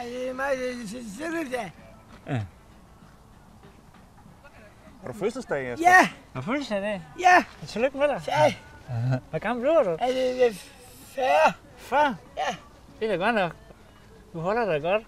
Er det? Har du fødselsdag, Jesper? Ja, Har fødselsdag? i ja, Tillykke med dig. ja. Hvor gammel bliver du? Er det færre? Far? Ja. Det er da godt nok. Du holder dig godt.